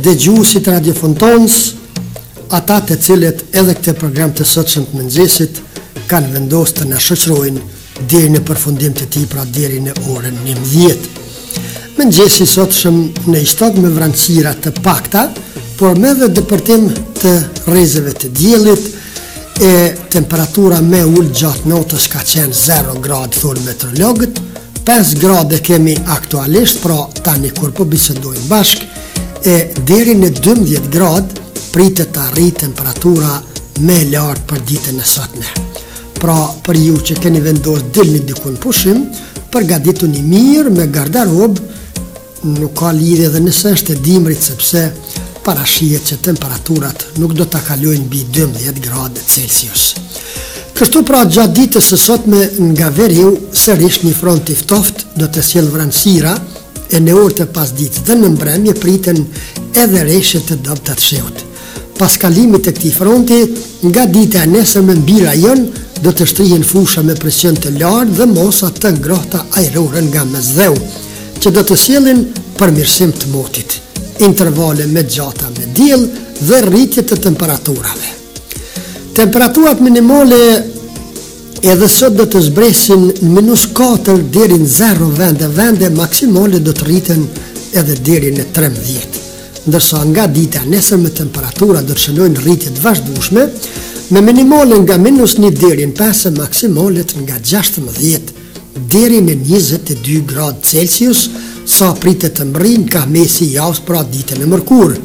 Dëgjuesit e Radio Fontanës, ata të cilët edhe këtë program të sotshëm të mëngjesit kanë vendosur të na shoqërojnë deri në përfundim të tij, pra deri në orën 9. Mëngjesi i sotshëm në Istog me vranësira të pakta, por me edhe depërtim të rrezeve të diellit, e temperatura më e ulët gjatë natës ka qenë 0 gradë thonë meteorologët, 5 gradë e kemi aktualisht, pra tani kur po bisedojmë bashkë, E deri në 12 gradë pritet të arrijë temperatura më e lartë për ditën e sotme. Pra për ju që keni vendos të dilni diku në pushim, përgatituni mirë me gardarobë, nuk ka lidhje edhe nëse është e dimrit sepse parashihet që temperaturat nuk do të kalojnë mbi 12 gradë Celsius. Kështu pra gjatë ditës së sotme nga veriu, sërish një front i ftoftë do të sjellë vranësira, e në orët e pasdites dhe në mbrëmje priten edhe reshje të dobëta të shiut. Pas kalimit të këtij fronti, nga dita e nesërme mbi rajon do të shtrihen fusha me presion të lartë dhe masa të ngrohta ajrore nga Mesdheu, që do të sjellin përmirësim të motit, intervale më të gjata me diell dhe rritje të temperaturave. Temperaturat minimale Edhe sot do të zbresin minus katër deri në zero vende-vende, maksimalet do të rriten edhe deri në trembëdhjetë. Ndërsa nga dita e nesërme temperaturat do të shënojnë rritje të vazhdueshme, me minimale nga minus një deri në pesë e maksimalet nga 16 deri në 22 gradë Celsius, sa pritet të mbërrijnë ka mesi i javës, pra ditën e mërkurë.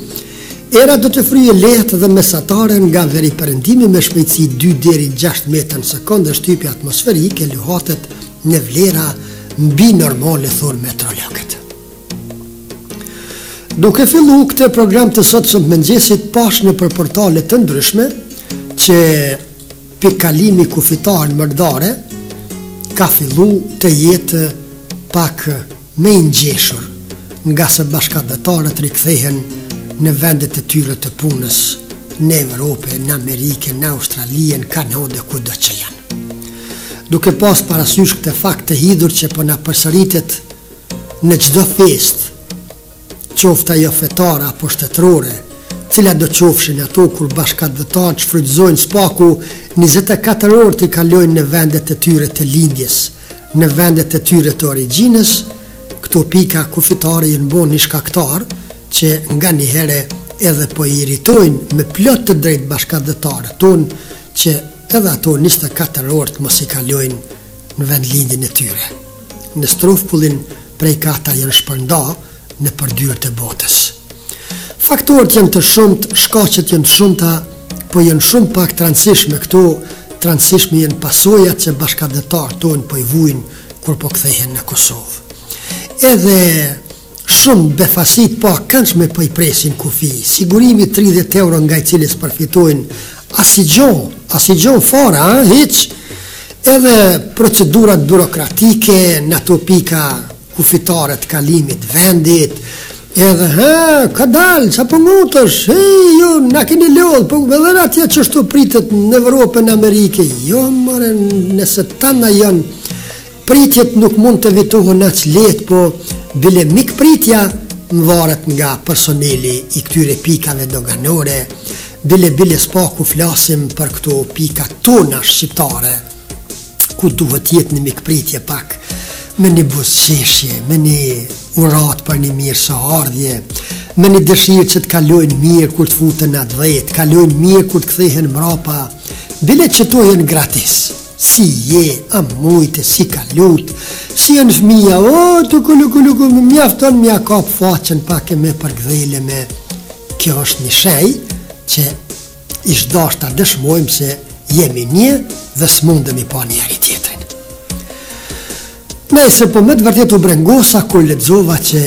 Era do të fryjë e lehtë dhe mesatare nga veriperëndimi me shpejtësi 2 deri 6 metra në sekondë, shtypja atmosferike luhatet në vlera mbi normale thonë meteorologët. Duke fillu këtë program të sotsëm të mëngjesit pashë nëpër portale të ndryshme që pikëkalimi kufitar në Merdare ka fillu të jetë pak Më i ngjeshur, ngase bashkatdhetarët rikthehen në vendet e tyre të punës, në Evropë, në Amerikë, në Australi, në Kanadë, kudo që janë. Duke pas parasysh këtë fakt të hidhur që po na përsëritet në çdo festë, qoftë ajo fetare apo shtetërore, cilatdo qofshin ato kur bashkatdhetarët shfrytëzojnë së paku njëzet e katër orë t'i kalojnë në vendet e tyre të lindjes, në vendet e tyre të origjinës, këto pika kufitare janë bo një shkaktar që nganjëherë edhe po i irritojnë me plot të drejtë bashkatdhetarët tonë që edhe ato njëzet e katër orë të mos i kalojnë në vendlindjen e tyre. Në strofpullin prej kah ta janë shpërnda nëpër dyert e botës. Faktorët janë të shumtë, shkaqet janë të shumta, po janë shumë pak të rëndësishme këto, të rëndësishme janë pasojat që bashkatdhetarët tonë po i vujnë kur po kthehen në Kosovë. Edhe Shumë befasi të pakëndshme po i presin n'kufi, sigurimi tridhjetë euro nga i cili s'përfitojnë asigjo, asigjo fare a, hiç, edhe procedurat burokratike n'ato pika kufitare të kalimit t'vendit, edhe ha, ka dalë, ça po ngutësh, he, ju na keni lodhë, po edhe atje qështu pritet n'Evropë, n'Amerikë, jo more, nëse tana janë Pritjet nuk mund t'evitohen aq lehtë po bile mikpritja mvaret nga personeli i këtyre pikave doganore, bile bile s'paku flasim për këto pika tona shqiptare ku duhet të jetë një mikpritje pak me një buzëqeshje, me një uratë për një mirëseardhje, me një dëshirë që të kalojnë mirë kur të futen n'atdhe, të kalojnë mirë kur të kthehen mrapa, bile qëto janë gratis. Si je a mujte si kalut si janë fëmija o tukulukuluku mjafton m'ia kap faqen pak e me përkdhelë me kjo është një shej që ish dash ta dëshmojmë se jemi një dhe s'mundemi pa njëri-tjetrin Nëse po me të vërtetë u brengosa kur lexova që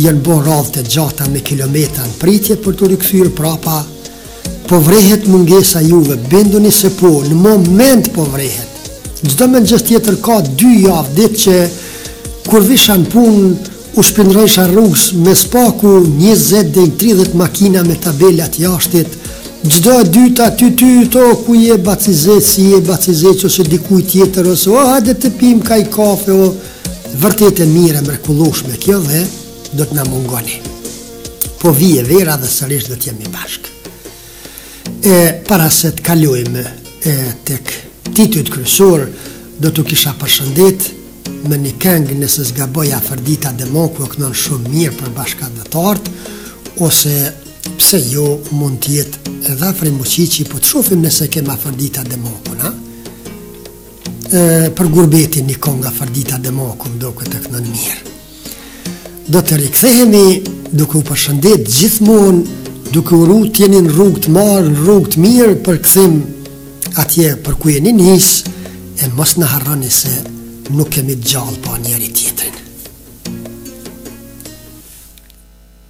janë bo radhë të gjata me kilometra në pritje për t'u rikthyer prapa, po vrehet mungesa juve, binduni se po, në moment po vrehet. Çdo mëngjes tjetër ka dy javë ditë që kur vijsha n'punë, U shpëndrojsha rrugës me s'paku njëzet dej tridhjetë makina me tabela t'jashtit çdo e dyta ty ty to ku je baci Zeq si je baci Zeq ose dikuj tjetër ose o hajde të pimë ka'i kafe o vërtet e mirë e mrekullushme kjo dhe do të na mungoni po vjen vera dhe sërish do të jemi bashkë E para se të kalojmë tek titujt kryesorë, do t'u kisha përshëndet me një këngë nëse s'gaboj Afërdita Demaku e knon shumë mirë për bashkatdhetarët, ose pse jo mund të jetë edhe Afrim Muçiqi, po të shofim nëse kem Afërdita Demakun, a? E, për gurbetin një këngë Afërdita Demaku, duket e knon mirë. Do të rikthehemi duke u përshëndet gjithmonë duke uru t'jeni në rrugë të marë, në rrugë të mirë për kthim atje për ku jeni nisë e mos na harroni se nuk kemi gjallë pa njëri-tjetrin.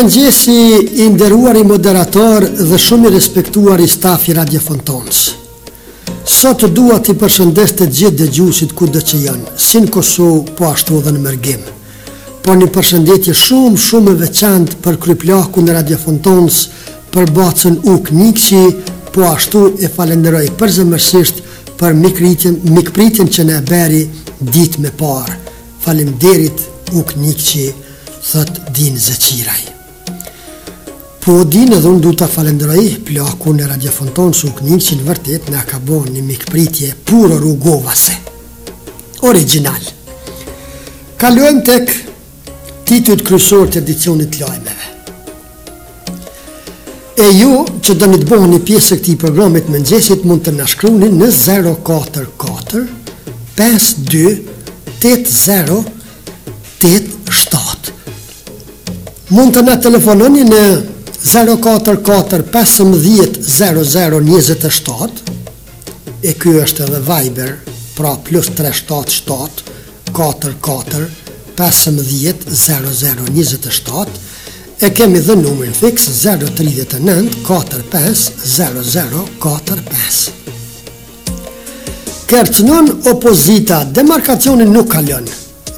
mëngjesi i nderuari moderator dhe shumë i respektuari staf i Radio Fontanës. Sot dua t'i përshëndes të gjithë dëgjuesit kudo që janë, si në Kosovë, po ashtu edhe në mërgim. Por një përshëndetje shumë shumë e veçantë për kryplakun e Radio Fontanës për bacën Uk Nikçi, po ashtu e falenderoj përzemërsisht për mikritjen, mikpritjen që na bëri ditë me parë. Faleminderit Uk Nikçi, thot Din Zeqiraj. Po Din edhe unë du ta falenderoj plakun e Radio Fontanës Ukën që në vërtetë na ka bo një mikpritje puro rugovase. Origjinal. Kalojmë tek titujt kryesorë të edicionit të lajmeve. E ju që doni të boheni pjesë e këtij programit të mëngjesit mund të na shkruni në 044 52 80 87 Mund të na telefononi në zero katër katër pesëmbëdhjetë zero zero njëzet e shtatë e ky është edhe Viber, pra plus tre shtatë shtatë katër katër pesëmbëdhjetë zero zero njëzet e shtatë e kemi dhe numrin fix zero tridhjetë e nëntë katër pesë zero zero katër pesë. Kërcënon opozita, demarkacioni nuk kalon.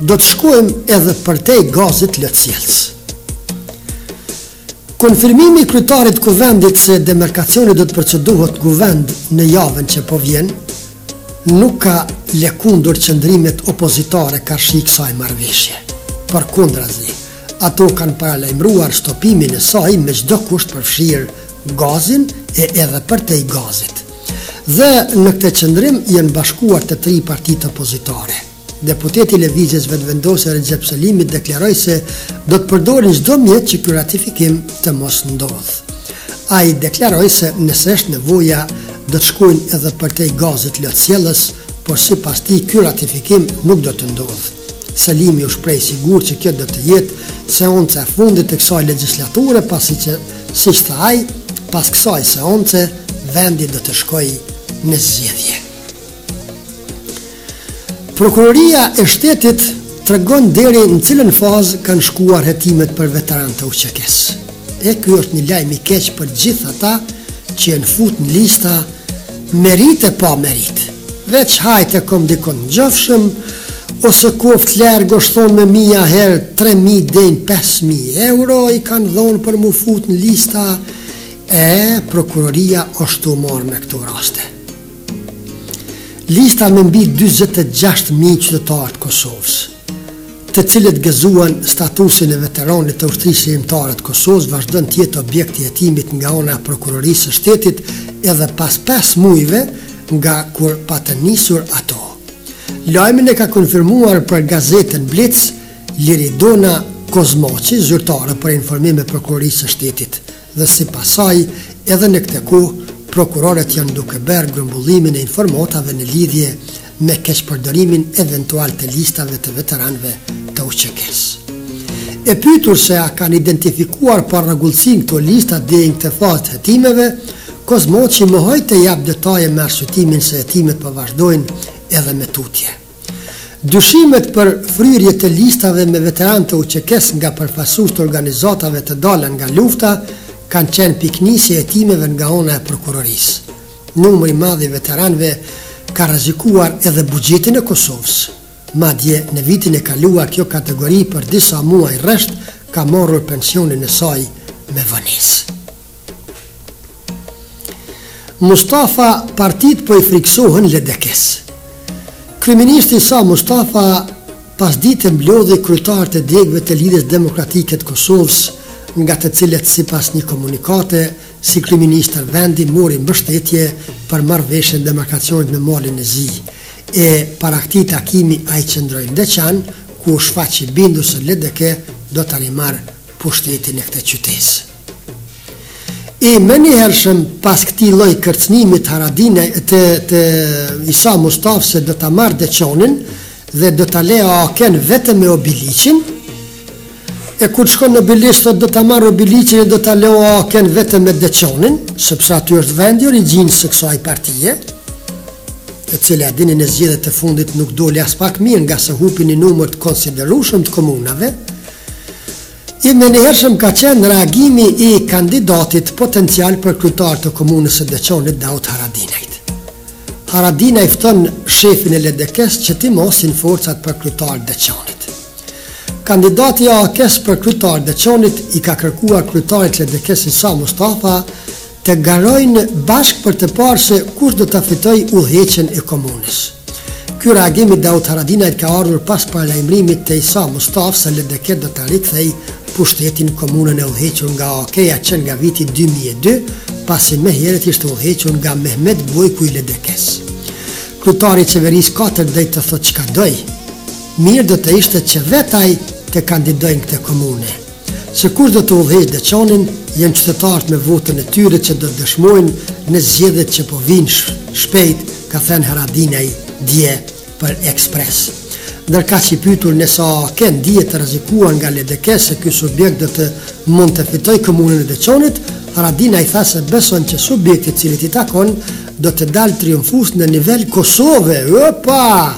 Do të shkojmë edhe përtej gazit lotsjellës. Konfirmimi i kryetarit të Kuvendit se demarkacioni do të procedohet në Kuvend në javën që po vjen, nuk ka lëkundur qëndrimet opozitare karshi kësaj marrëveshje. Përkundrazi, ato kanë paralajmëruar stopimin e saj me çdo kusht përfshirë gazin e edhe përtej gazit. Dhe në këtë qëndrim janë bashkuar të tri partitë opozitare. Deputeti i Lëvizjes Vetëvendosje Rexhep Selimi deklaroi se do të përdorin çdo mjet që ky ratifikim të mos ndodhë. Ai deklaroi se nëse është nevoja, do të shkojnë edhe përtej gazit lotsjellës, por sipas tij ky ratifikim nuk do të ndodhë. Selimi u shpreh i sigurt që kjo do të jetë seanca e fundit e kësaj legjislature, pasi që siç tha ai, pas kësaj seance vendi do të shkojë në zgjedhje. Prokuroria e Shtetit tregon deri në cilën fazë kanë shkuar hetimet për veteranët e UÇK-s. E ky është një lajm i keq për gjithë ata që janë fut në lista me meritë e pa meritë. Veç hajt e kom dikon t'njofshëm, ose koft larg asht thonë me mija herë 3.000 dhe 5.000 euro i kanë dhonë për m'u fut në lista e prokuroria është tu marrë me këto raste. Lista me mbi dyzet e gjashtë mijë qytetarë të Kosovës, të cilët gëzuan statusin e veteranit të Ushtrisë Çlirimtare të Kosovës, vazhdon të jetë objekt i hetimit nga ana e Prokurorisë së Shtetit edhe pas pesë muajve nga kur patën nisur ato. Lajmin e ka konfirmuar për gazetën Blic, Liridona Kozmaçi, zyrtare për informim e Prokurorisë së Shtetit dhe sipas saj edhe në këtë kohë prokurorët janë duke bërë grumbullimin e informatave në lidhje me keqpërdorimin eventual të listave të veteranëve të UÇK-së. E pyetur se a kanë identifikuar parregullsi në këto lista deri në këtë fazë të hetimeve, Kozmaçi mohoi të japë detaje me arsyetimin se hetimet po vazhdojnë edhe më tutje. Dyshimet për fryrje të listave me veteranë të UÇK-së nga përfaqësues të organizatave të dala nga lufta kanë qenë pikënisje e hetimeve nga ana e prokurorisë. Numri i madh i veteranëve ka rrezikuar edhe buxhetin e Kosovës. Madje, në vitin e kaluar kjo kategori për disa muaj rresht ka marrur pensionin e saj me vonesë. Mustafa partitë po i frikësohen LDK-s. Kryeministri Isa Mustafa pasdite mblodhi kryetarët e degëve të Lidhjes Demokratike të Kosovës, nga të cilët sipas një komunikate, si kryeministër i vendit mori mbështetje për marrëveshjen e demarkacionit me Malin e Zi. E para këtij takimi ai qëndroi në Deçan, ku u shfaq i bindur se LDK do ta rimarrë pushtetin në këtë qytezë. I menjëhershëm pas këtij lloj kërcënimi të Haradinajt të Isa Mustafës se do ta marrë Deçonin dhe do ta le AAK-në vetëm me Obiliqin. E kur shkon në Obiliq thotë do ta marrë Obiliqin e do ta le AAK-në vetëm me Deçonin, sepse aty është vendi i origjinës së kësaj partie e cila e dini në zgjedhjet e fundit nuk doli aspak mirë ngase hupin një numër të konsiderueshëm të komunave, I menjëhershëm ka qenë reagimi i kandidatit potencial për kryetar të Komunës së Deçanit, Daut Haradinajt. Haradinaj fton shefin e LDK-së që t'i masin forcat për kryetar të Deçanit. Kandidati i AAK-së për kryetar të Deçanit i ka kërkuar kryetarit të LDK-së Isa Mustafa të garojnë bashkë për të parë se kush do ta fitojë udhëheqjen e komunës. Ky reagim i Daut Haradinajt ka ardhur pas paralajmërimit të Isa Mustafës se LDK do ta rikthejë pushtetin në komunën e udhëhequr nga AAK-ja që nga viti dy mijë e dy, pasi më herët ishte udhëhequr nga Mehmet Bojku i LDK-së. Kryetari i qeverisë ka të drejtë të thotë çka dojë. Mirë do të ishte që vetë ai të kandidojë në këtë komunë, Se kush do të udhëheqë Deçanin janë qytetarët me votën e tyre që do të dëshmojnë në zgjedhjet që po vijnë shpejt, ka thënë Haradinaj dje për Express. Ndërkaq i pyetur nëse AAK ndihet e rrezikuar nga LDK se ky subjekt do të mund të fitojë komunën e Deçanit, Haradinaj tha se beson që subjekti të cilit i takon do të dalë triumfues në nivel Kosove. Opa!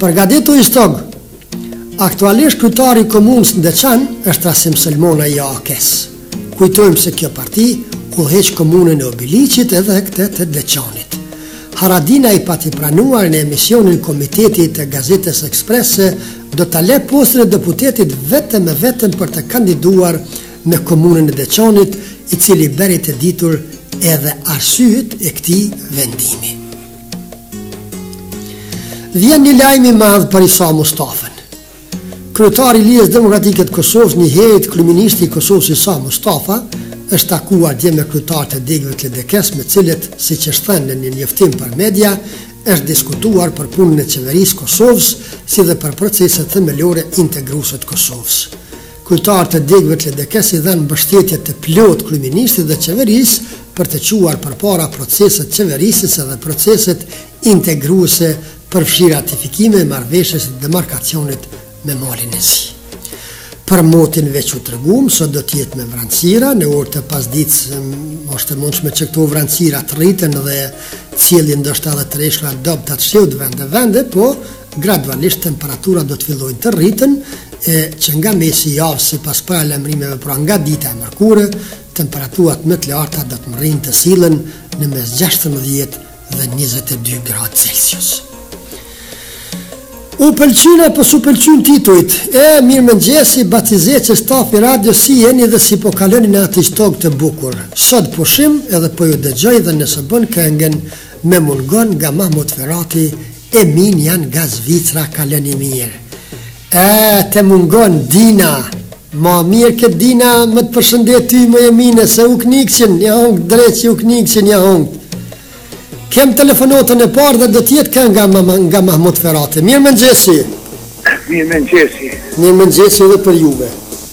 Përgatitu Istog. Aktualisht kryetar i komunës në Deçan është Rasim Selmanaj i AAK-s. Kujtojmë se kjo parti udhëheq komunën e Obiliqit edhe këtë të Deçanit. Haradinaj pati pranuar në emisionin Komiteti i Gazetës Express se do ta lë postën e deputetit vetëm e vetëm për të kandiduar në komunën e Deçanit, i cili bëri të ditur edhe arsyet e këtij vendimi. Vjen një lajm i madh për Isa Mustafën. Kryetari i Lidhjes Demokratike të Kosovës, njëherit kryeministri i Kosovës Isa Mustafa, është takuar dje me kryetarët e degëve të LDK-s, me të cilët, siç është thënë në një njoftim për media, është diskutuar për punën e qeverisë së Kosovës, si dhe për proceset themelore integruese të Kosovës. Kryetarët e degëve të LDK-së i dhanë mbështetje të plotë kryeministrit dhe qeverisë për të çuar përpara proceset qeverisëse dhe proceset integruese përfshirë ratifikimin e marrëveshjes së demarkacionit me Malin e Zi. Për motin veç u treguam sot do të jetë me vranësira, në orë të pasditës është e mundshme që këto vranësira të rriten dhe sjellin ndoshta edhe të reshura të dobta të shiut vende vende, po Gradualisht temperaturat do të fillojnë të rriten e që nga mesi i javës sipas paralajmërimeve pra nga dita e mërkurë, temperaturat më të larta do të mrrijnë të sillen në mes 16 dhe 22 gradë Celsius. U pëlqyen apo s'u pëlqyen titujt? E, mirëmëngjesi, Bati Zeqë, stafi i radios, si jeni dhe si po kaloni në atë Istog të bukur. Sot pushim edhe po ju dëgjoj dhe nëse bën këngën Më mungon nga Mahmut Ferati Emine jam nga Zvicra kaloni mirë. Ëëë të mungon Dina. Ma mir ke Dina më të përshëndet ty moj Emine se u knikçin ja hong drejt që u knikçin ja hong. Kem telefonatën e parë dhe do të jetë kënga nga, nga Mahmut Ferati. Mirë mëngjesi. Mirë mëngjesi. Mirë mëngjesi edhe për juve.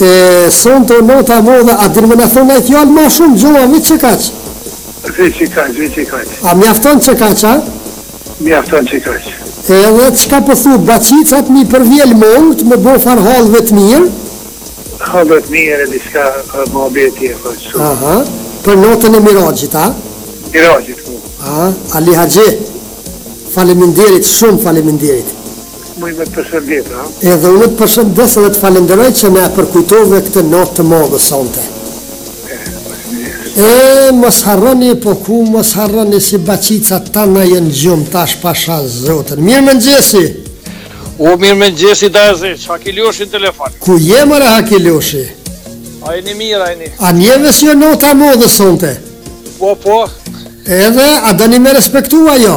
E son të nota mo dhe a din me na thonë një fjalë ma shumë gjoja veç qekaq Veç qekaq, veç qekaq A mjafton qekaq, a? Mjafton qekaq Edhe çka po thu po bacicat m'i përvjel mongt me bo farë hallve t'mirë Hallve t'mirë e diçka më obeti e faqë shumë Aha, për natën e Miraxhit, a? Miraxhit, po A, Ali Haxhi Faleminderit, shumë faleminderit Muj me përshëndet a. Edhe unë të përshëndes edhe të falenderoj që na e përkujtove këtë natë të madhe sonte. E, mos harroni, po ku mos harroni si bacicat tana janë n'gjumë tash pasha Zotin. Mirëmëngjesi! O, mirëmëngjesi daja Zeqë, Haki Loshi në telefon? Ku je more Haki Loshi? A jeni mirë, a jeni. A nive si o nata e madhe, sonte? Po, po. Edhe, a doni me respektu a jo?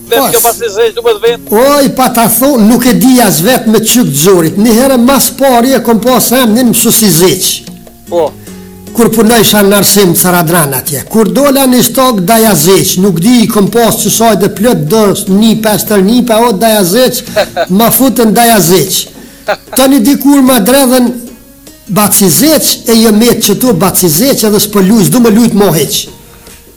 Vetë kjo baci Zeqë duket vetë. Oj, po ta thom, nuk e di as vetë me çyk xhorit. Një herë ma s'pari e kom pa sem një mësuesi Zeqë. Po. Kur punojsha në arsim të Radëran atje, kur dola në Istog daja Zeqë, nuk di i kom pas që saj dhe plët dërës, një pes tër një pa o daja Zeqë, ma futën daja Zeqë. Tani dikur ma dredhën baci Zeqë e jom metë qetu baci Zeqë edhe s'po luj, s'du me lujtë ma hiç.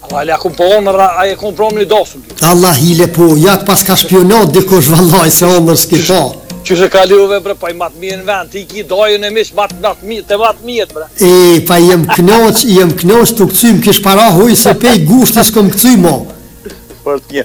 Allahile a kom po on ra a je kon prom në dasëm ti. Allahile po ja të paska shpiunu dikush vallaj se omër s'ki pa. Qysh e kaluve bre paj ma t'mirë në vend ti ki dajën e mish ma t' ma t'mirë te ma t'mirë bre. E paj jem knaq jem knaq tu kcy kish para huj se pej gushti s'kom kcy mo. Fort mirë.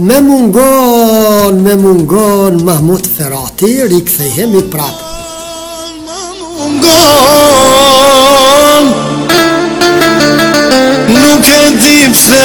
Më mungon, më mungon, Mahmut Ferati, rikthehemi prapë. Më mungon, nuk e di pse,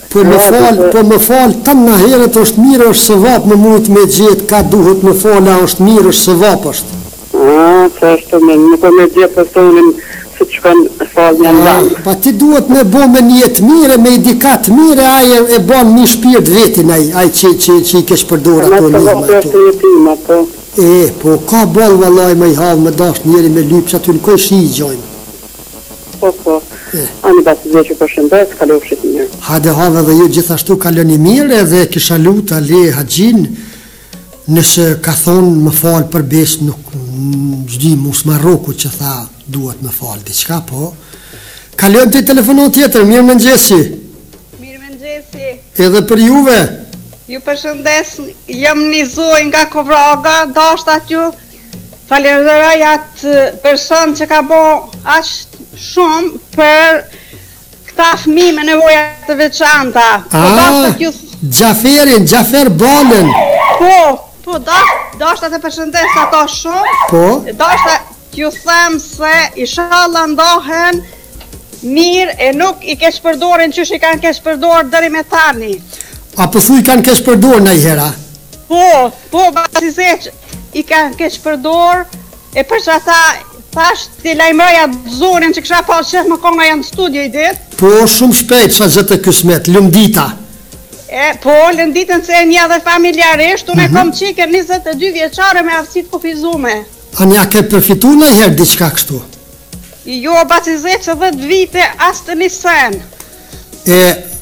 Po me fal po me fal tanahert është mirë është sevap me mujt me gjet ka duhet me fal a është mirë është sevap është. Aa qashtu me mujt me gjet personin siç shkon falja në vend. Po ti duhet me bo me nijet t'mirë me i diçka të mirë ai e ban mbi shpirt vetin ai ai që që që i keqpërdor ato nihma ato. Mos e bo pesë netimat po. Eeh po ka boll vallahi me ni hall me dasht njeri me lypsë aty n'kojshi i gjojmë. Po po. Ani baci Zeqë përshëndes, kalofshit mirë. Hajde hov edhe ju gjithashtu kaloni mirë edhe kisha lut Ali Haxhin nëse ka thonë me falë për besë nuk s'di mos s'ma rroku që tha duhet me falë diçka po kalojmë te ni telefonatë tjetër mirëmëngjesi mirëmëngjesi edhe për juve ju përshëndes jam një zojë nga Kovraga deshta t'ju Falenderoj atë person që ka bo aq shumë për këta fëmi me nevoja të veçanta. Po ah, dashta të ju... Xhaferin, Xhafer Balën. Po, po, dashta ta përshëndes ato shumë. Po. Dashta të ju them se ishalla ndohen Mir e nuk i keqpërdorin qysh i kan keqpërdor deri me tani. A po thu i kan keqpërdor najhera? Po, po baci Zeq i kan keqpërdor e për qata thash ta lajmëroj at zonjën që kisha pas qef me kon qajo n'studio ni dit. Po shum shpejt ça gjë të kysmet, Lumdita. E, po, Lumditën se e njoh edhe familjarisht, unë e mhm. kom çikën 22 vjeçare me aftësi t'kufizume. Ani a ke përfitu najherë diçka kështu? Jo baci Zeq qe dhet vite as ni sen. E,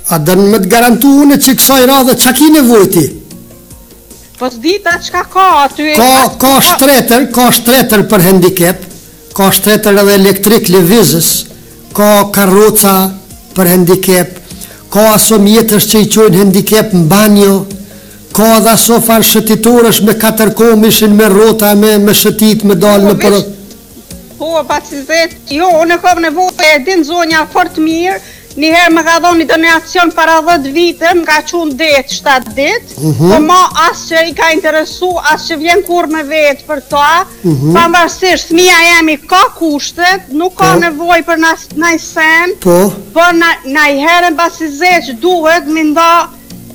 a don me të garantu une që kësaj radhe që ki nevoj ti? Po s'dita çka ka aty e... Ka, ka shtretër, ka shtretër për handicap, ka shtretër edhe elektrik lëvizës, ka karroca për handicap, ka aso mjetesh që i çojnë handicap në banjo, ka edhe aso farë shëtitorësh me katër komësh, me rrota, me, me shëtit, me dalë në përët. Po, baci Zeq, jo, unë a kam nevojë, e din zonja fort mirë, njëherë më ka dhonë një donacion para 10 vite, më ka çu n'det, 7 ditë, mm -hmm. po ma as që i ka interesu, as që vjen kurr me vet për ta, mm -hmm. pavarësisht, fmija jem i ka kushtet, nuk ka po. nevojë për naj sen, po, po najherë baci Zeq duhet, m'i nda,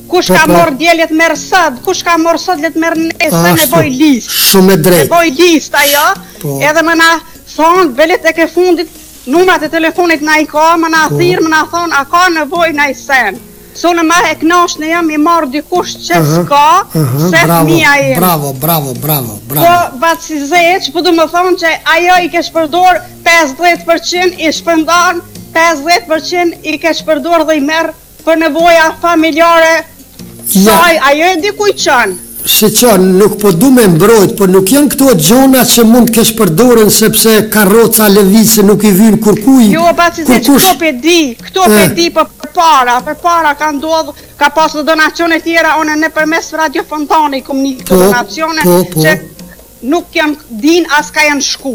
Kush ka pra- morrë dje le t'merr sot, kush ka morrë sot le t'merr nesër me bo ni listë. Shumë e drejtë. Me bo ni listë, ajo. Po. Edhe me na thonë, bile tek e fundit, numrat e telefonit na i ka, me na po. thirr, me na thonë, a ka nevojë naj sen. Se unë ma e knaqt jam me marrë dikush që s'ka, se fëmija i... Bravo, bravo, bravo, bravo. Po, baci Zeqë, po du me thonë që ajo i keqpërdor 50% i shpërndan, 50% i keqpërdor dhe i merr Për nevoja familjare, saj, ja. ajo e di ku i çon. S'i çon, nuk po du me mbrojt, po nuk janë këto gjona që mund të keqpërdoren, sepse karroca lëvizëse nuk i vyn kurkuj. Jo, baci Zeq këto pe di, këto pe di po përpara, përpara ka ndodhë, ka pasë donacione tjera, unë nëpërmes Radio Fontanës, kom ni po, donacione, po, po. që nuk janë dit as ka janë shku.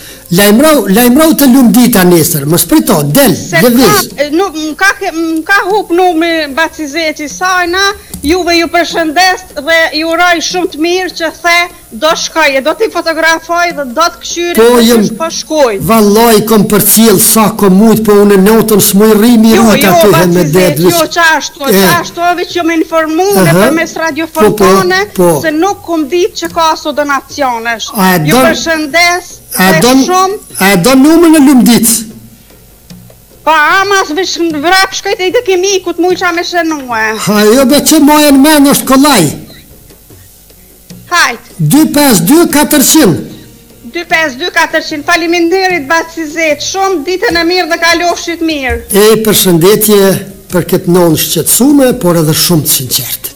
Lajmërau, lajmërau te Lumdita nesër, mos prito, del, lëviz. Më ka, më ka hup numri baci Zeq i sajna, juve ju përshëndes dhe ju uroj shumë të mirë që the do shkoj e do t'i fotografoj dhe do të kqyri po, që është po shkoj. Vallaj kom përcjell sa kom mujt, po unë natën s'muj rri mi jo, rrit jo, aty jo, me dedë. Jo, jo, qashtu, qashtu, edhe jom informu nëpërmes Radio Fontanës, po, po, po. se nuk kom ditë që ka aso dona Cionesh. A e don? Ju përshëndes. A e don? Shumë. A e don numrin e Lumdic? Po ama as vesh vrap shkoj te të kemi ku të mujsha me shënue. Ha jo be që moje në mend është kollaj. Hajt. 252 400. 252 400. Faleminderit baci Izet. Shumë ditën e mirë dhe kalofshit mirë. E përshëndetje për këtë nonë shqetësume, por edhe shumë të sinqertë.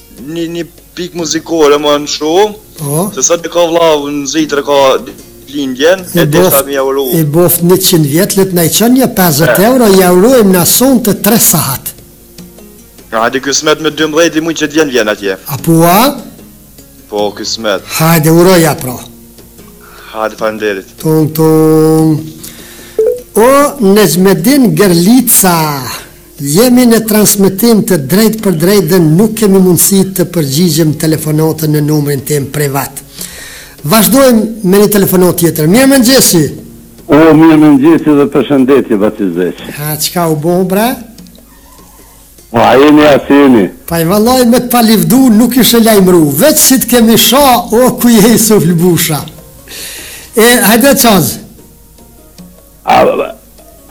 Një një pikë muzikore më në shumë Po Se sot e ka vllau ditëlindjen E desha me ia uru I boftë 100 vjetë letë na i qënë një 50 euro Ia urojm në sonë të 3 sahat Në hajde kësmet me 12 i mujtë që të vjen vjen atje A po a? Po kësmet Hajde uroja pra Hajde fa nderit Tung tung O Nezmedin Gerlica Jemi në transmetim të drejtpërdrejtë dhe nuk kemi mundësi të përgjigjem telefonatën në numrin tim privat. Vazhdojmë me një telefonatë tjetër. Mirëmëngjesi. O mirëmëngjesi dhe përshëndetje baci Izet. Ha çka u bë bre? Po a jeni a si jeni? Paj vallaj me të pa livdu nuk ishe lajmru, veç si t'kemi sha, o ku i hejë së flbusha. E, hajde qazë.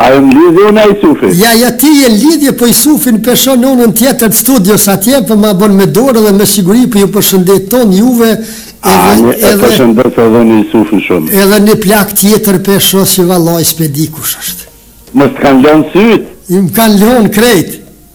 A jam lidhje unë a Isufi? Ja ja ti je lidhje po Isufin pe shoh në anën tjetër të studios atje po ma bën me dorë dhe me siguri po ju përshëndet ton juve edhe edhe e përshëndes edhe unë Isufin shumë edhe një plak tjetër pe shoh që vallaj s'pe di kush është. Mos të kanë lënë sytë? Më kanë lënë krejt.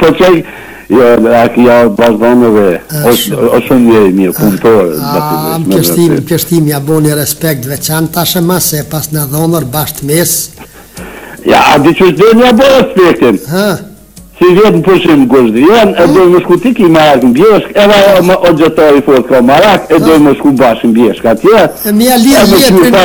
Po qaj, jo, ai ki me vazhdojnë dhe, o shumë një e mirë, punëtorë, dhe të dhe. A më kështu, më kështu, ia boni respekt të veçantë, ta shë ma se pas në dhonër bashkë të mes. Ja, a di qysh dojmë me ia bo respektin? Ha? Sivjet në pushim gështë vjenë, e dojmë me shku ti ki marak në bjeshk, edhe o më o gjëtari fort ka marak, e dojmë me shku bashkë në bjeshk atje. E mi a lirë vjetë,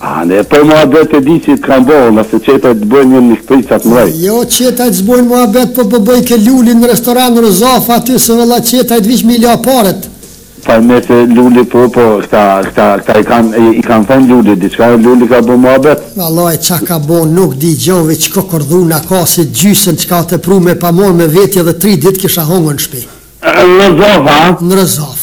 A ne po muhabet e di si kan bo nëse qetajt të bëjnë jon mishprica të mdhej. Jo qetajt sbojnë muhabet po po bëj ke lulin në restoran or zaf aty se valla qetajt veç me i la paret. Fal nese luli po po kta kta kta i kan i kan than lulit diçka e luli ka bo muhabet. Vallai ça ka bo nuk di gjo veq kokordhuna ka si gjysën qka o tepru me pas marr me veti edhe tri dit kisha hongër në shpi. Në rrëzaf a? Në rrëzaf.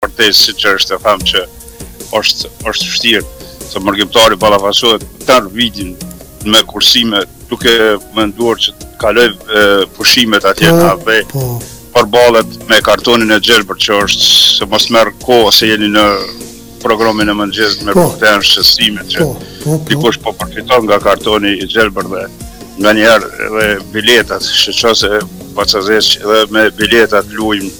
Por tash siç është e thamë që është, është shtirë, se mërgjimtari ballafaqohet tërë vitin me kursime, duke menduar që të kalojë pushimet atje po, në dhe po. përbalet me kartonin e gjelbër që është se mbrëmë ka qenë në programin e mëngjesit me po. të në shësimet që po, po, po. dikush po përfiton nga kartoni i gjelbër dhe nga njerë dhe biletat, shoh që se baci Izet që edhe me biletat lujnë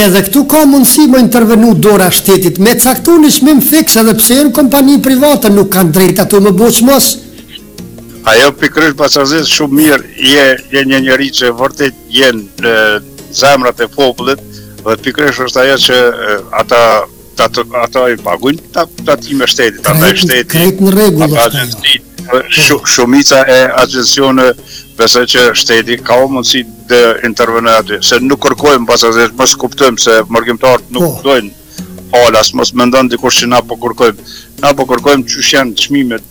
Edhe këtu ka mundësi me intervenu dora e shtetit me caktu një çmim fiks edhe pse janë kompani private nuk kanë drejt ato me bo çmos. Ajo pikërisht Baca Zez shumë mirë je je një njeri që vërtet je në zemrat e popullit dhe pikërisht është ajo që ata Ata ata i paguajnë ta tatimet shtetit, ata e shtetit. Krejt në rregull është ajo. Po. Shumica e agjensioneve besoj që shteti ka mundësi të intervenojë aty, se nuk kërkojmë Baca Zez, mos kuptojmë se mërgimtarët nuk po. dojnë falas, mos mendon dikush që na po kërkojmë. Na po kërkojmë ç'janë çmimet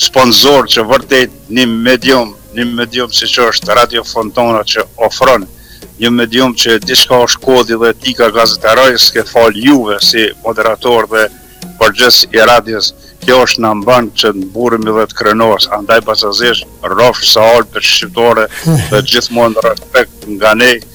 sponsorë që vërtet një medium, një medium siç është Radio Fontana që ofron, një medium që diçka është kodi dhe etika gazetare, kjo falë juve si moderator dhe përgjegjës i radios, kjo është na mban që në burim dhe krenarë, andaj Baca Zez, rrofsh sa Alpet shqiptare dhe gjithmonë respekt nga neve,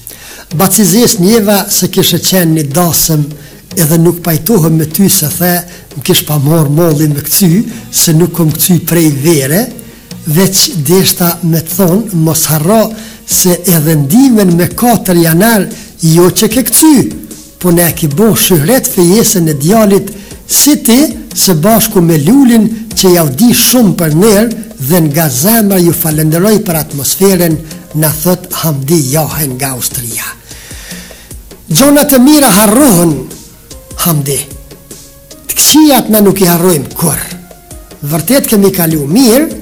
Baci Zez njeva se kishe qenë ni dasëm edhe nuk pajtohem me ty se the mkish pa marr malli me kcy se nuk kom kcy prej vere veç deshta me të thonë mos harro se edhe n'dimen me katër janar jo veç që ke kcy Po na ki bo shyhret fejesën e djalit si ti së bashku me Lulin që jau di shumë për nder dhe nga zemra ju falenderoj për atmosferën na thotë Hamdi Jahaj nga Austria Gjonat e mira harrohen Hamdi Të këqijat na nuk i harrojmë kurrë Vërtet kemi kalu mirë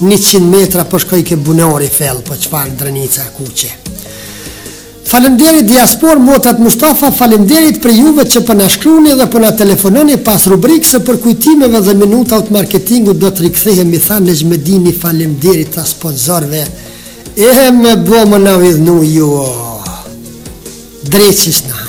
njëqind metra po shkoj te bunari fell po çfarë drenica e kuqe Faleminderit diasporë motrat Mustafa faleminderit prej juve që po na shkruani dhe po na telefononi pas rubrikës së përkujtimeve dhe minutave të marketingut do të rikthehemi i tha Nexhmedini faleminderit të sponsorëve e me bo mo na lidhni ju drejt te na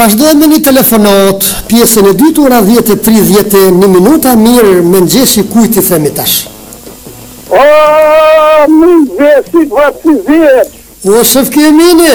Vazhdojmë me një telefonat, pjesën e dytë ora 10.30, e një minuta, mirëmëngjesi kujt i themi tash. O, mirëmëngjesi, Baci Zez. O, Shefki Emini?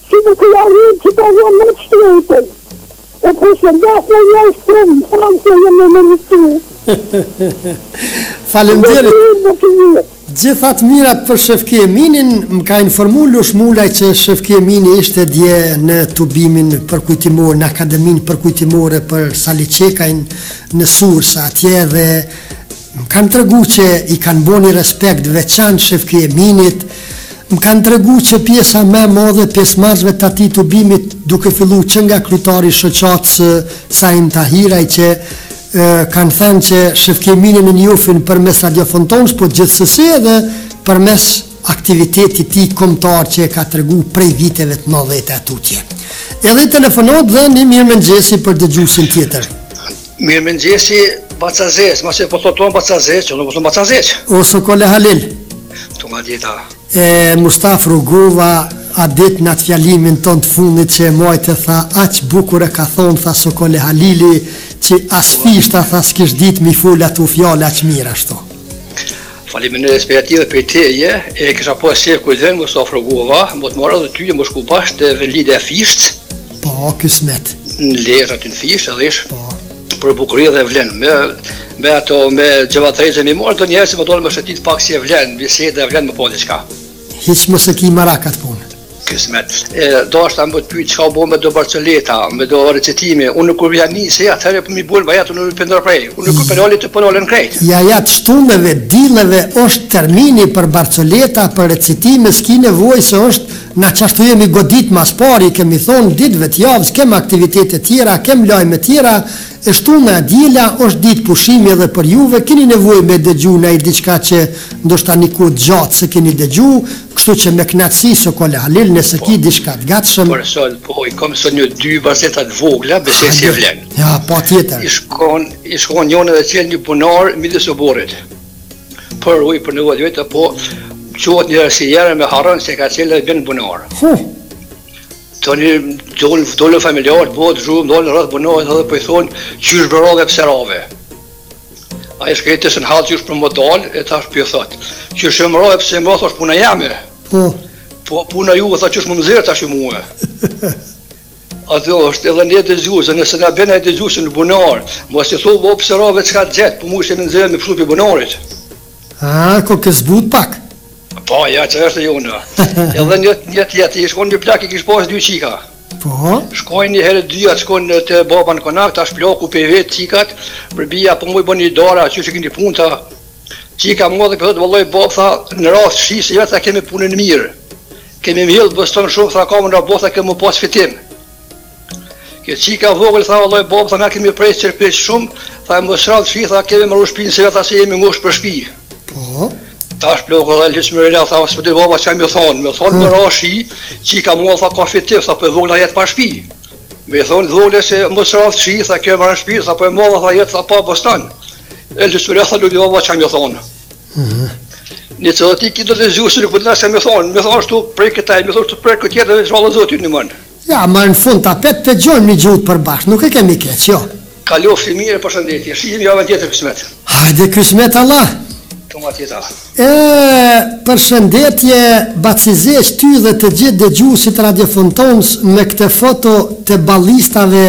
Si nuk i arrin që ta vë mot shtrenjtën. Të përshëndes në një shtrum fal se jam në lëvizje. Faleminderit. Gjitha të mirat për Shefki Eminin, më ka informu Lush Mulaj që Shefki Emini ishte dje në tubimin përkujtimor, në akademin përkujtimore për Sali Çekajn në Sursee, atje dhe Më kanë tregu që i kanë bo një respekt veçantë Shefki Eminit, më kanë tregu që pjesa më e modhe pjesëmarrësve të atij tubimit duke fillu që nga kryetari shoqatës Saim Tahiraj që kanë thënë që Shefki Eminin e njofin përmes Radio Fontanës, po gjithsesi edhe përmes aktivitetit tij kombëtar që e ka tregu prej viteve të modhe e tutje. Edhe telefonat dhe një mirëmëngjesi për dëgjuesin tjetër. Mirëmëngjesi baca Zec, ma që po të tonë baca Zec, që nuk më të baca Zec. O Sokol Halil. Tungjatjeta. E Mustaf Rugova, a dit në atë fjalimin ton të fundit që e majte tha aq bukur e ka thonë tha Sokole Halili që as Fishta tha s'kish dit mi fol këto fjalë aq mirë ashtu Faleminderit e respekt prej teje, e kisha pa shiu te kujt vend, Mustaf Rugova, më të mora dhe ty, me shku bashkë te vendlindja e Fishtës. Po, kismet. Në Lezhë aty në Fishtë, edhe ishë. Po. Për bukuri edhe vlen, me, me ato, me gjëvatrejtë dhe mi marrë do njerëz e me dalë me shëtit pak se ja vlen, biseda ja vlen me pa diqka. Hiq mos e ki marak atë punë. Kismet. E deshta me të pyet çka u bë me do barcoleta, me do recitime. Unë kur ja nisi, atëherë po mi bol vajat unë nuk pendor prej. Unë kur penali të penalen krejt. Ja ja të shtuneve, dilleve osht termini për barcoleta, për recitime s'ki nevojë se është na qashtu jemi godit ma s'pari, kemi thonë ditëve të javës, kem aktivitete tjera, kem lajme tjera, E shtuna e diela osht ditë pushimi edhe për juve keni nevojë me dëgju naj diçka që ndoshta një kohë t'gjatë s'e keni dëgju kështu që me knaqësi Sokol Halil nëse ki diçka t'gatshëm Po i kam sot një dy barcoleta t'vogla besoj se ja vlen Ja patjetër I shkon njoni dhe qel një bunar midis oborrit për ujë për nevojat e veta po çohet njëher si njëher e harron se ka qel edhe bjen në bunar. Tani dol dolën familjarët, bëhet zhurmë, dalin rreth bunarit edhe po i thonë qysh bre rae pse rae. Ai shkreti është në hall qysh për me dalë, e tash po i thotë, qysh rae e pse rae osht puna jeme. Po. Po punoni ju, tha qysh me më nxjerrë tash ju mu. Ashtu është edhe një dëgjues, nëse na bjen naj dëgjues në bunar, mos i thoni, po pse rae çka të gjetë, por po mujshe me nxjerrë me pshtu prej bunarit. Ah, koke zbut pak. Po, ja që është ju në. Edhe një, një tjetër, i shkon një plak i kish pas dy qika. Po? Shkojnë një herë dyjat shkojnë te baba në konak, tash plaku po i vet qikat, për bia po mu i bëni dara, që qysh i kini punët a. Qika madhe po thot, valla, babë, tha, na sa si për veti tha kemi punët mirë. Kemi mjellë bostan shumë, tha, kamë në rabot, tha, kemi pas fitim. Kjo qika vogël tha valloj bab tha na kemi prej qërpit shumë, tha e mbëshrat shi tha kemi më shpinë se veta se jemi ngush për shpi. Po. Ta është plokë dhe lëqë më rrëla, tha më së baba që më thonë, më thonë më po. rrë shi, qika mua tha ka fitif, tha për po vogëla jetë pa shpi. Me thonë vogëla se më shrat shi, tha kemi më shpi, tha për po mua tha jetë tha pa bostan. E lëqë më rrëla, tha lëqë baba që më thonë. Mhm. Një të dhe ti ki do të zhjusë, nuk përdi po nga se me thonë, me thonë ashtu prej këtaj, me thonë ashtu prej këtë jetë dhe me shvalë zotin në mënë. Ja marrë në fund tapet te gjojmë ni gjuh të përbashkë nuk e kemi keq jo. Kalofshi mirë e përshëndetje. Shihemi javën tjetër kismet. Hajde kismet Allah. Tuma tjetër Allah. E përshëndetje Bacizeq ty dhe të gjithë dëgjuesit e Radio Fontanës me këtë foto të ballistave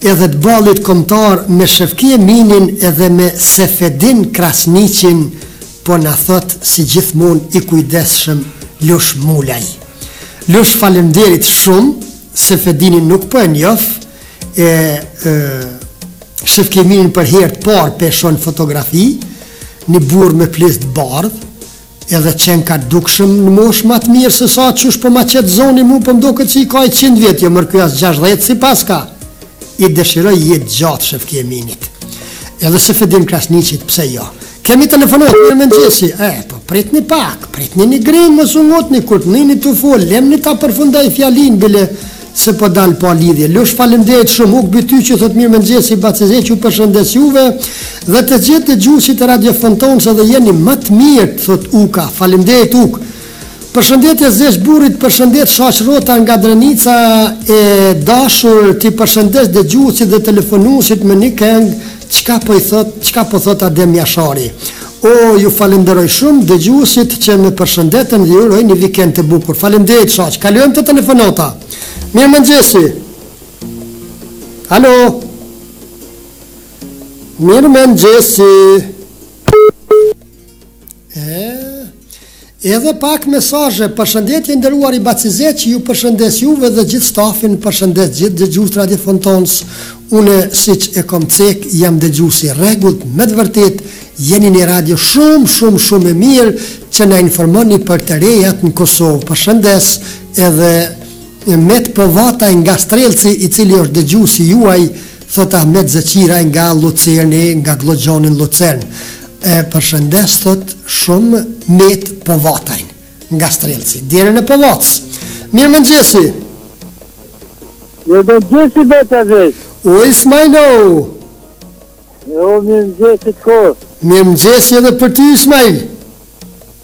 edhe të ballit kombëtar me Shefki Eminin edhe me Sefedin Krasniqin Po na thotë si gjithmonë i kujdesshëm Lush Mulaj. Lush faleminderit shumë Sefedinin nuk po e njoh e Shefki Eminin për herë të parë pe shoh n'fotografi, një burrë me plis të bardhë, edhe qenka dukshëm në moshë ma të mirë se sa që është po ma qet zoni mu po m'doket që i ka i qind vjet jo mër ky as gjashdhjetë s'i paska i dëshiroj jetë t'gjatë Shefki Eminit edhe Sefedin Krasniqit pse jo Kemi telefonatë, mirëmëngjesi, e, po prit një pak, prit një një grimë, më së ngot një kurt, një një të folë, lem një ta përfundoj fjalinë, bile, se po dal pa lidhje. Lush faleminderit shumë Uk Bytyçi thot mirëmëngjesi Baci Zeq ju përshëndes juve dhe të gjithë dëgjusit e Radio Fontanës edhe jeni më të mirë thot Uka. Faleminderit Uk. Përshëndetje Zeq Burrit, përshëndet Shaq Rota nga Drenica e dashur ti përshëndes dëgjusit dhe telefonusit me një këngë Çka po i thot, çka po thot Adem Jashari. Oo ju falenderoj shumë dëgjuesit që më përshëndetën dhe ju uroj një vikend të bukur. Faleminderit Shaq. Kalojmë te telefonata. Mirëmëngjesi. Alo. Mirëmëngjesi. Edhe pak mesazhe. Përshëndetje i nderuari Baci Zeq, ju përshëndes juve dhe gjithë stafin, përshëndes gjithë dëgjuesit e Radio Fontanës. Unë siç e kam cek, jam dëgjues i rregullt, me të vërtetë jeni një radio shumë shumë shumë e mirë që na informoni për të rejat në Kosovë. Përshëndes edhe Met Povatajn nga Strellci, i cili është dëgjues i juaj Thotë Ahmet Zeqiraj nga Lucerni, nga Gllogjoni në Lucern. E përshëndes thotë shumë Met Povatajn nga Strellci deri në Povac. Mirëmëngjesi. Mirëmëngjesi Baca Zeq. O Ismajlo. O mirëmëngjesi të kohë. Mirëmëngjesi edhe për ty Ismajl.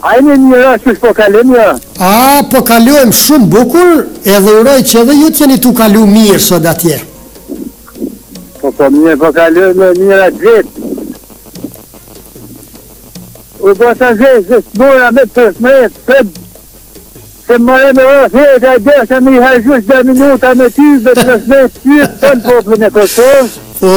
Hajde mira qysh po kalojmë a. Ah po kalojmë shumë bukur edhe uroj që edhe ju të jeni tu kalu mirë sot atje. Po po mirë po kalojmë Mira gjithë. U bë sa zezë, se mora me të përshnet, se se mora me ora fjet, ai deshta më harxhu çdo minuta me ty, me të përshnet ty, tan popullin e Kosovës. Po.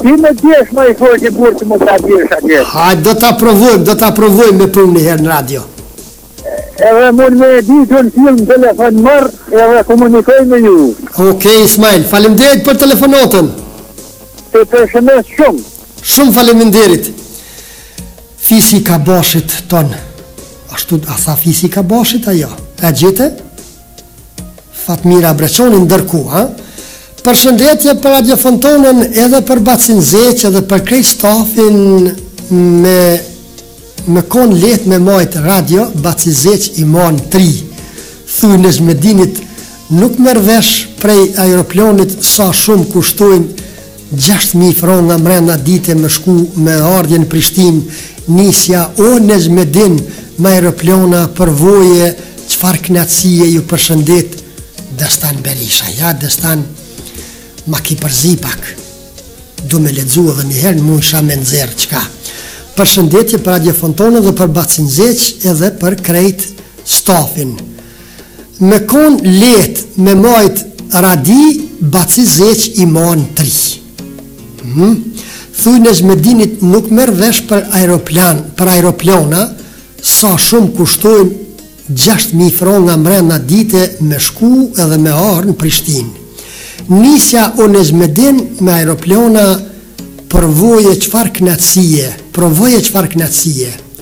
Ti me dije ma i forti burrë që mos ta bjesh atje. Hajt do ta provojmë, do ta provojmë me punë një herë në radio. Edhe mund me e ditë në filmë në telefon mërë edhe komunikoj me ju. Okej, Ismail, falimderit për telefonotën. Të përshëndes shumë. Shumë faliminderit. Fisi Kabashit tanë. Ashtu, a tha fisi i Kabashit, a jo? E gjithë? Fatmira Breçoni ndërkohë, Përshëndetje për Radio Fontonën edhe për Bacin Zeq edhe për krejt stafin me me kon leht me majt radio, Baci Zeq i man 3 thuj Nexhmedinit nuk merr vesh prej aeroplonit sa shumë kushtojnë Gjashtë mijë fronga mrena dite me shku me ardhje në Prishtinë nisja o Nexhmedin me aeroplana provoje çfarë kënaqësie ju përshëndet Destan Berisha a Destan ma ki përzi pak du me lexu edhe një herë munsha me nxjerr çka Përshëndetje për Radio Fontonë dhe për Bacin Zeq edhe për krejt stafin. Me kon leht me majt radio Baci Zeq i man tri Hm thuj Nexhmedinit nuk merr vesh për aeroplan për aeroplana sa shum kushtojn gjashtë mijë fronga mrena dite me shku edhe me ardh në Prishtinë nisja o Nexhmedin me aeroplana provoje çfar knaqësie provoje çfar knaqësie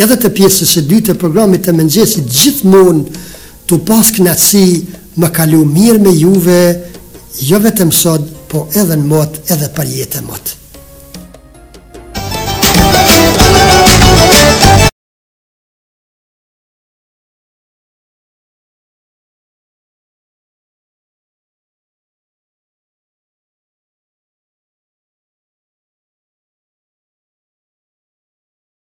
edhe të pjesës së dytë të programit të mëngjesit gjithmonë tu pas kënaqësi me kalu mirë me juve jo vetëm sot po edhe në mot edhe për jetë e mot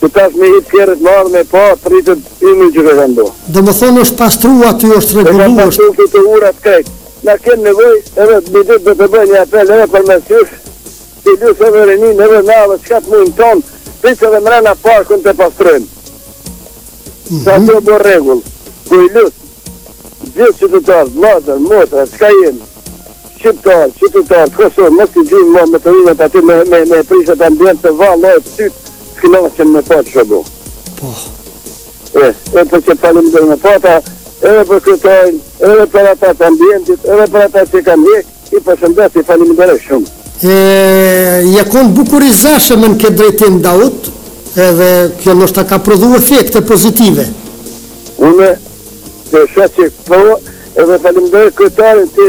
Që tash me hip kerrit me ardh me pa rritet ymri qysh e kanë bo. Domethënë është pastru aty është rregullu është. E kanë pastru këto urat krejt. Na kem nevojë edhe një dit do të bëj një apel edhe përmes jush t'i lus edhe rininë edhe na edhe çka të mujnë ton prit edhe mrena parkun të pastrojnë mm -hmm. sa të bo regull ku i lus gjithë qytetarët, vllazën, motra, çka jenë shqiptarë, shqiptarë, kosur, mos të gjimë më të rinët aty me, me, me prish ambientin të valë, lojë, pëtyt, Flasin me patë që bo. Po. E, e po që faleminderoj pata, edhe për kryetarën, edhe për ata të ambientit, edhe për ata që kanë hek, i përshëndes, i faleminderoj shumë. E, jam kon bukur i zashëm në këtë drejtim, Daut, edhe kjo ndoshta ka prodhu efekte pozitive. Unë, të shë që po, edhe faleminderoj kryetaren që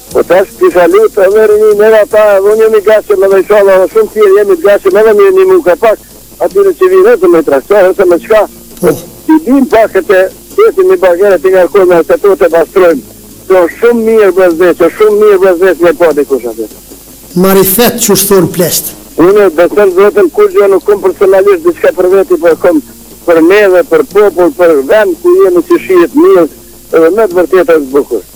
Po tash kisha lut edhe me rini me edhe ata edhe unë jam i gatshëm edhe ishalla edhe shumë tjerë jemi të gatshëm edhe me ju ndihmu nga pak atyre që vijnë ose me traktor ose me çka po i dimë pak këtë Esi një bager e t'i ngarkojmë ato të pastrojmë. Të është shumë mirë bëzdis, të është shumë mirë bëzdis me pa dikush atë. Marifet që është thonë thjeshtë. Unë e besën Zotin kurgjë nuk kom personalisht diçka për veti për po kom për neve, për popull, për vend ku jemi që shihet mirë edhe me të vërtetë është bukur.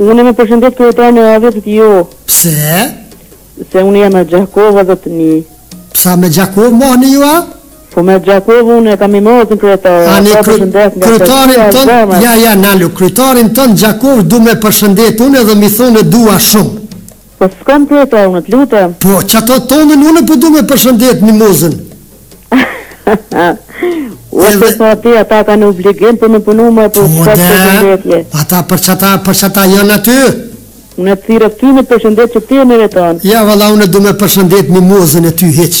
Unë me përshëndet kryetarin e Rahovecit jo. Pse? Se unë jam me Gjakovë dhe të një. Pse a me Gjakovë mohni ju a? Po me Gjakovë unë e kam i mirë të kryetarin. A në kryetarin tonë, ja, ja, nalu, kryetarin tonë n'Gjakovë du me përshëndet unë edhe mi thonë e dua shumë. Po s'kam kryetar unë të lutem. Po ça të tonin unë po du me përshëndet Mimozën. O po sa ti ata kanë obligim për me punu mo për shkak të përshëndetje. Ata për çata për çata janë aty. Unë të thirra ty me përshëndet që ti e meriton. Ja valla unë du me përshëndet Mimozën e ty hiç.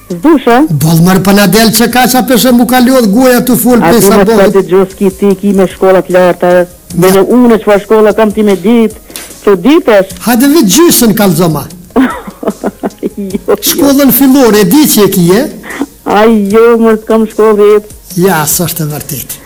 S'du she. Boll mor po na del që ka qape she mu ka lodh goja tu fol pesa bollit. A di me çfarë dëgjosh ki ti ki me shkolla të larta. Me në unë çfarë shkolla kam ti me dit. Që ditesh. Hajde vetë gjysën kallxoma. Jo, jo. Shkollën fillore e di që e ki a? Ai jo, mo s'kam shkollë vetë. Ja, s'është e vërtetë.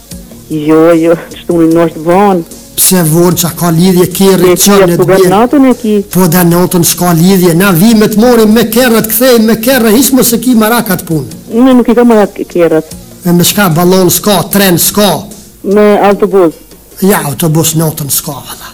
Jo, jo, shtunë n'osht von. Pse von ça ka lidhje kerri çon e të bjen natën e ki. Po da natën s'ka lidhje, na vi me të morim me kerr, të kthejm me kerr, hiç mos e ki marak atë punë. Unë nuk i kam marak kerrat. Me me çka ballon s'ka, tren s'ka. Me autobus. Ja, autobus natën s'ka, valla.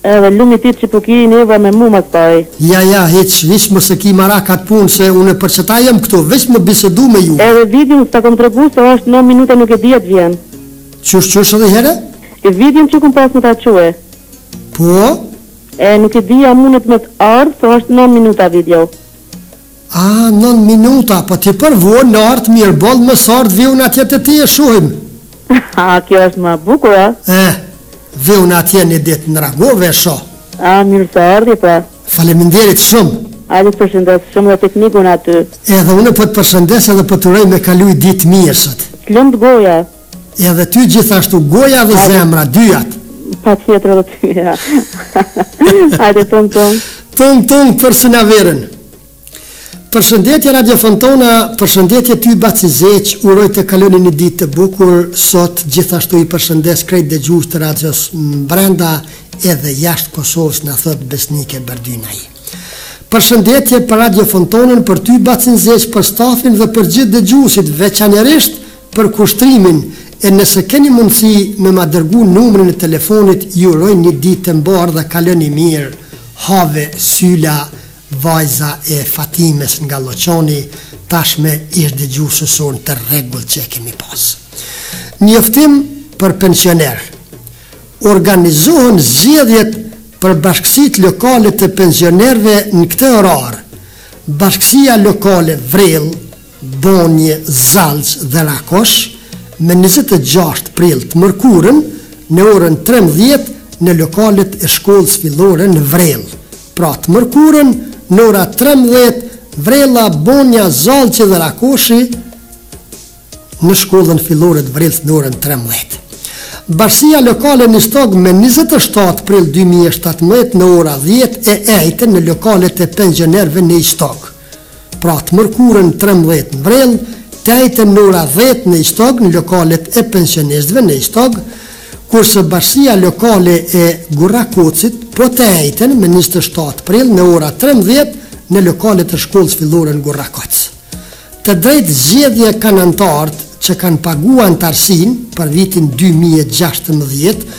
Edhe lumi ti që po ki nerva me mu mas pari. Ja ja hiç hiç mos e ki marak at punë se une për qëta jam këtu veç me bisedu me ju. Edhe videon s'ta kom tregu se osht non minuta nuk e di a të vjen. Qysh qysh edhe niherë? E videon që kom pas me ta çue. Po? E nuk e di a munet me të ardh se osht non minuta video. Aa nëntë minuta po ti provo a n'ardhtë mir boll mos ardhtë vij un atje te ti e shohim. Aa kjo është më e bukur a. Eh vij un atje një ditë në Rahovec e shoh. Aa mirë se erdhe pra. Faleminderit shumë. Hajde të përshëndes shumë dhe teknikun aty. Edhe unë po të përshëndes edhe po të uroj me kalu ditë të mirë sot. Të lumtë goja. Edhe ty gjithashtu goja dhe zemra, dyjat. Patjetër dhe ty, ja. Hajde, tëmë, tëmë. Tëmë, tëmë, për Senaverën. Përshëndetje, Radio Fontona, përshëndetje ty, Baci Zeq, uroj të kaloni një ditë të bukur, sot gjithashtu i përshëndes krejt dëgjuesit e radios mbrenda, edhe jashtë Kosovës na thotë Besnike Bërdynaj. Përshëndetje për Radio Fontonën, për ty, Baci Zeq, për stafin dhe për gjithë dëgjuesit, veçanërisht, Për Kushtrimin e nëse keni mundësi me ma dërgu numrin e telefonit ju uroj një ditë të mbarë dhe kaloni mirë Have Syla vajza e Fatimes nga Lloqani tashmë ish dëgjueses sonë të rregullt që e kemi pas njoftim për pensionerë organizohen zgjedhjet për bashkësitë lokale të pensionerëve në këtë orar Bashkësia Lokale Vrellë Bonjë, Zallç dhe Rakosh, me njëzet e gjashtë prill të mërkurën në orën trembëdhjetë në lokalet e shkollës fillore në Vrellë. Pra të mërkurën në ora trembëdhjetë Vrella, Bonja, Zallçi dhe Rakoshi në shkollën fillore të Vrellës në orën trembëdhjetë. Bashkësia lokale në Istog me 27 prill 2017 në ora 10 e ejte në lokalet e pensionerëve në Istog. Pra të mërkurën trembëdhjetë në Vrellë, të ejten në ora dhjetë në Istog në lokalet e pensionistëve në Istog, kurse Bashkësia Lokale e Gurrakocit po të ejten me njëzet e shtatë Prill në ora trembëdhjetë në lokalet e Shkollës Fillore në Gurrakoc. Të drejtë zgjedhje kanë antarët që kanë paguar antarësinë për vitin dy mijë e gjashtëmbëdhjetë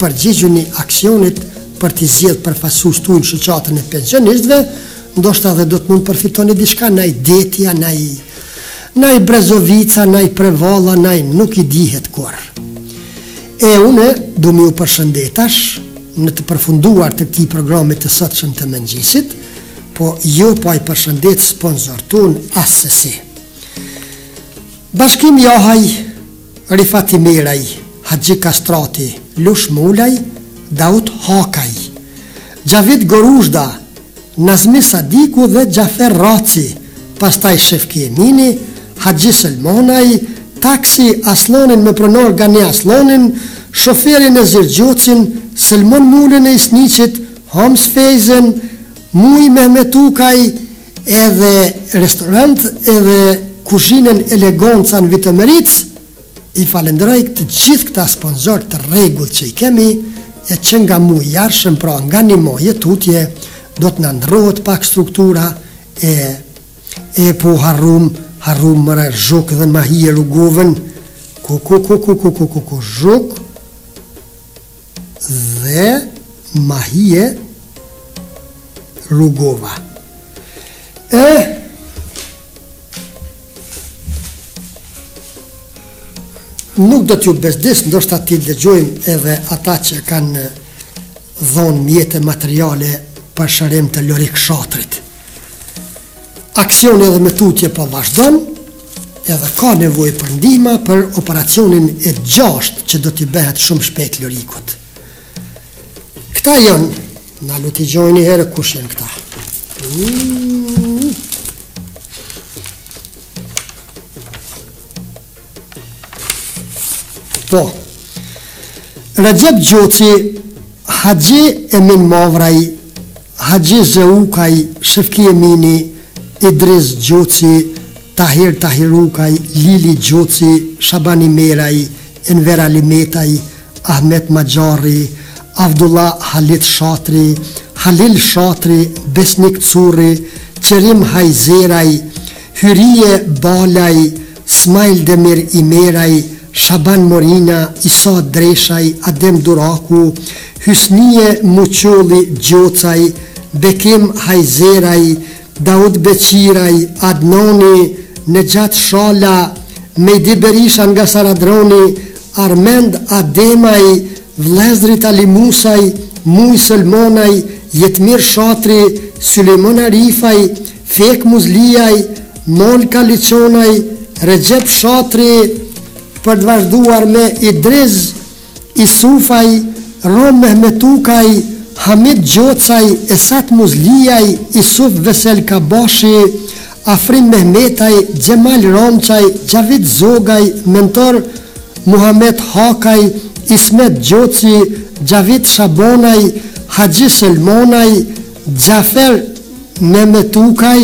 përgjigjuni aksionit për t'i zgjedhë përfaqësuest tuj në shoqatën e pensionistëve, ndoshta dhe do të mund përfitoni diçka, naj deti a, naj naj Brezovica, naj Prevalla, naj nuk i dihet kur. E unë du me ju përshëndet tash në të përfunduar të këtij programi të sotshëm të mëngjesit, po jo pa i përshëndet sponsort ton asesi. Bashkim Jahaj Rifat Imeraj, Haxhi Kastrati, Lush Mulaj, Daut Hakaj, Xhavit Gorozhda, Nazmi Sadiku dhe Xhafer Raci, pastaj Shefki Emini, Haxhi Selmanaj, Taksi Asllanin me pronor Gani Asllanin, Shoferin Nezir Gjocin, Selmon Mulën e Isniqit, Hamz Fejzën, Muj Mehmet Ukaj, Edhe restorant edhe kuzhinën Eleganca në Vitomericë i falenderoj të gjithë këta sponzor të rregullt që i kemi e që nga muaj i ardhshëm pra nga ni muaj e tutje do të na ndrrohet pak struktura e e po harrum harrum mre Zhuk dhe Mahije Rugovën ku ku ku ku ku ku ku ku zhuk Dhe Mahije Rugova. E nuk do t'ju bezdis, ndoshta t'i dëgjojmë edhe ata që kanë dhonë mjete materiale për shërim të Lorik Shatrit. Aksioni edhe më tutje po vazhdon, edhe ka nevojë për ndihma për operacionin e gjashtë që do t'i bëhet shumë shpejt Lorikut. Këta janë, ndalu t'i ngjojmë një herë kush janë këta. Mm. Po. Rexhep Gjoci, Haxhi Emin Mavraj, Haxhi Zeukaj, Shefki Emini, Idris Gjoci, Tahir Tahirukaj, Lili Gjoci, Shaban Imeraj, Enver Alimetaj, Ahmet Maxharri, Avdullah Halit Shatri, Halil Shatri, Besnik Curri, Qerim Hajzeraj, Hyrie Balaj, Smajl Demir Imeraj, Shaban Morina, Isa Dreshaj, Adem Duraku, Hysnije Muçolli Gjocaj, Bekim Hajzeraj, Daud Beqiraj, Adnoni, Nexhat Shala, Mejdi Berisha nga Saradroni, Armend Ademaj, vëllezërit Alimusaj, Mujë Selmonaj, Jetmir Shatri, Sylejmon Arifaj, Fek Muzliaj, Mon Kaliçonaj, Rexhep Shatri, për të vazhduar me Idriz Isufaj, Rom Mehmetukaj, Hamit Gjocaj, Esat Muzliaj, Isuf Vesel Kabashi, Afrim Mehmetaj, Xhemal Romçaj, Xhavit Zogaj, Mentor Muhamet Hakaj, Ismet Gjoci, Xhavit Shabonaj, Haxhi Selmonaj, Xhafer Mehmetukaj,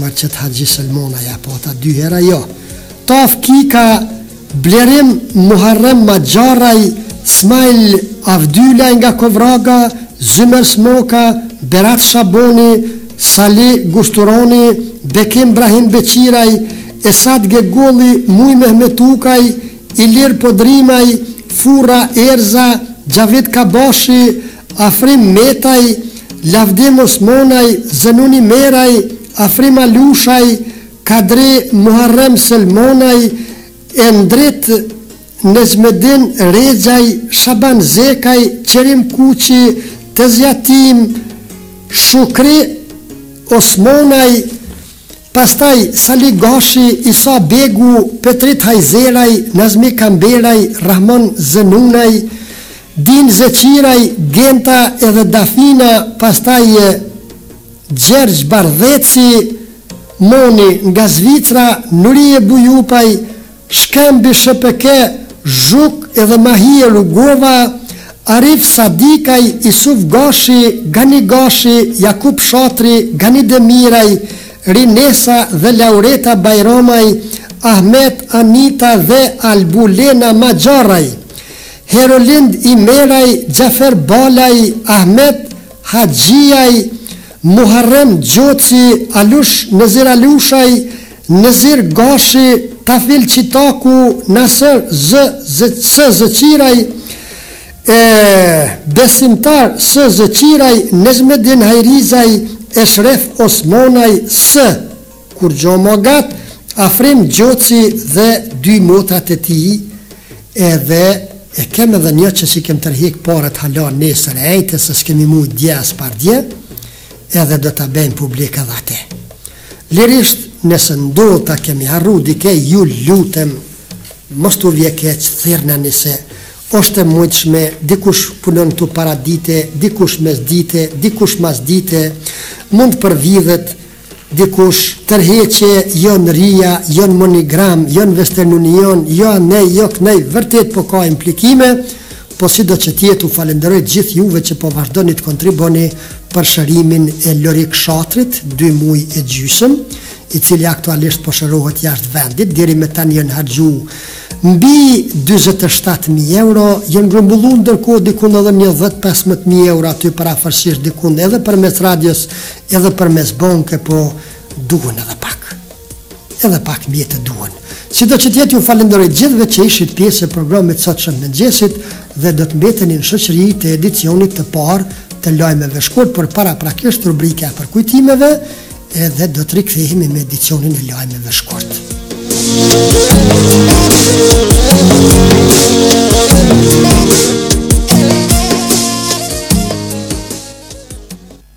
ma qëtë Haxhi Selmonaj a po ata dy herë a jo. Taf Kika, Blerim Muharrem Maxharraj, Smajl Avdylaj nga Kovraga, Zymer Smoka, Berat Shaboni, Sali Gushturoni, Bekim Brahim Beqiraj, Esat Gegolli, Mujë Mehmetukaj, Ilir Podrimaj, Furra Erza, Xhavit Kabashi, Afrim Metaj, Lavdim Osmonaj, Zenuni Meraj, Afrim Alushaj, Kadri Muharrem Selmonaj, Endrit Nexhmedin Rexhaj, Shaban Zekaj, Qerim Kuçi, Tezja Tim, Shukri Osmonaj, Pastaj Salih Gashi, Isa Begu, Petrit Hajzeraj, Nazmi Kamberaj, Rahmon Zenunaj, Din Zeqiraj, Genta edhe Dafina, pastaj Gjergj Bardheci, Moni nga Zvicra, Nurije Bujupaj, Shkëmbi SHPK Zhuk edhe Mahije Rugova, Arif Sadikaj, Isuf Gashi, Gani Gashi, Jakup Shatri, Gani Demiraj, Rinesa dhe Laureta Bajramaj, Ahmet, Anita dhe Albulena Maxharraj, Herolind Imeraj, Xhafer Balaj, Ahmet Haxhiaj, Muharrem Gjoci, Alush, Nezir Alushaj, Nezir Gashi, Tafil Çitaku, Naser Së Zeqiraj, e, Besimtar Së Zeqiraj, Nexhmedin Hajrizaj, Eshref Osmanaj, Së. Kur Gjo Mogat, Afrim Gjoci dhe dy motrat e tij edhe e kem edhe një që s'i kem tërhek paret hala nesër e enjte se s'kemi mujt dje as pardje edhe do ta bejmë publik edhe ate. Lirisht nëse ndodh ta kemi harru dike ju lutem mos t'u vje keq thirrna nëse është e mujtshme, dikush punon paradite, dikush mesdite, dikush masdite, mund të përvidhet, dikush, tërheqje, jo në Ria, jo në MoneyGram, jo në Western Union, jo anej, jo kënej, vërtet po ka implikime, po sido që të jetë u falenderoj gjithë juve që po vazhdoni të kontriboni për shërimin e Lorik Shatrit, dy muj e gjysëm, i cili aktualisht po shërohet jashtë vendit, deri me tani janë hargju mbi 27.000 euro, janë grumbullu ndërkohë dikun edhe një 10-15.000 euro aty përafërsisht dikun edhe përmes radios Edhe përmes banke po duhen edhe pak. Edhe pak mjete duhen. Sido që të jetë ju falenderoj gjithve që ishit pjesë e programit sot sonë të mëngjesit dhe do të mbeteni në shoqëri të edicionit të parë të lajmeve shkurt por paraprakisht rubrika e përkujtimeve edhe do të rikthehemi me edicionin e lajmeve shkurt.